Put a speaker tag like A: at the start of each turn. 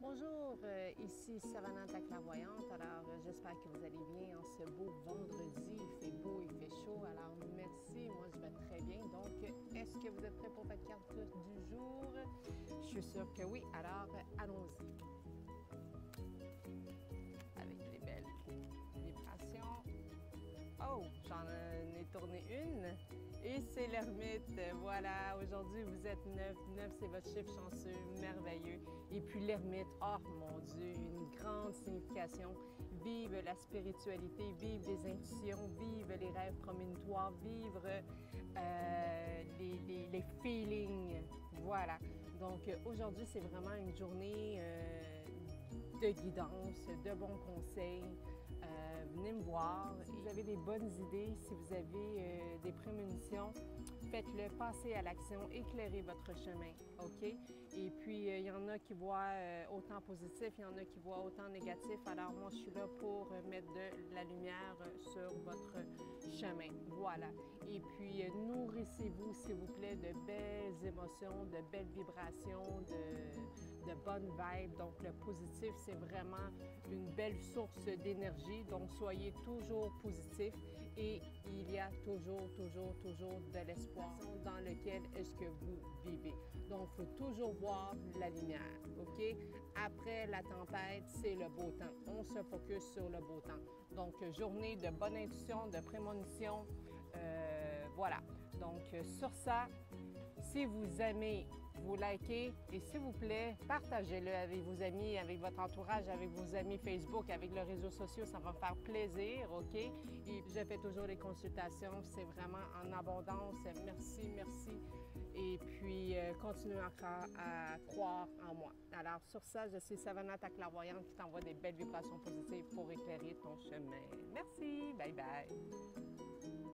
A: Bonjour, euh, ici Savannah ta clairvoyante. Alors, euh, j'espère que vous allez bien en ce beau vendredi. Il fait beau, il fait chaud. Alors, merci. Moi, je vais très bien. Donc, est-ce que vous êtes prêts pour votre carte du jour? Je suis sûre que oui. Alors, allons-y. Avec les belles vibrations. Oh, j'en ai tourné une. L'ermite. Voilà, aujourd'hui vous êtes neuf. Neuf, c'est votre chiffre chanceux, merveilleux. Et puis l'ermite, oh mon Dieu, une grande signification. Vive la spiritualité, vive les intuitions, vive les rêves promontoires, vivre euh, les, les, feelings. Voilà. Donc aujourd'hui, c'est vraiment une journée euh, de guidance, de bons conseils. Euh, venez me voir. Si vous avez des bonnes idées, si vous avez euh, des prémunitions, faites-le, passez à l'action, éclairez votre chemin, OK? Et puis, euh, il y en a qui voient autant positif, il y en a qui voient autant négatif. Alors, moi, je suis là pour mettre de la lumière sur votre Voilà. Et puis, nourrissez-vous, s'il vous plaît, de belles émotions, de belles vibrations, de de bonnes vibes. Donc, le positif, c'est vraiment une belle source d'énergie. Donc, soyez toujours positif et il y a toujours, toujours, toujours de l'espoir dans lequel est-ce que vous vivez. Donc, il faut toujours voir la lumière, OK? Après la tempête, c'est le beau temps. On se focus sur le beau temps. Donc, journée de bonne intuition, de prémonition. Euh, voilà. Donc, sur ça, si vous aimez, vous likez et s'il vous plaît, partagez-le avec vos amis, avec votre entourage, avec vos amis Facebook, avec les réseaux sociaux. Ça va faire plaisir, OK? Et je fais toujours les consultations. C'est vraiment en abondance. Merci, merci. Et puis, euh, continuez encore à croire en moi. Alors, sur ça, je suis Savannah, ta clairvoyante, qui t'envoie des belles vibrations positives pour éclairer ton chemin. Merci. Bye bye.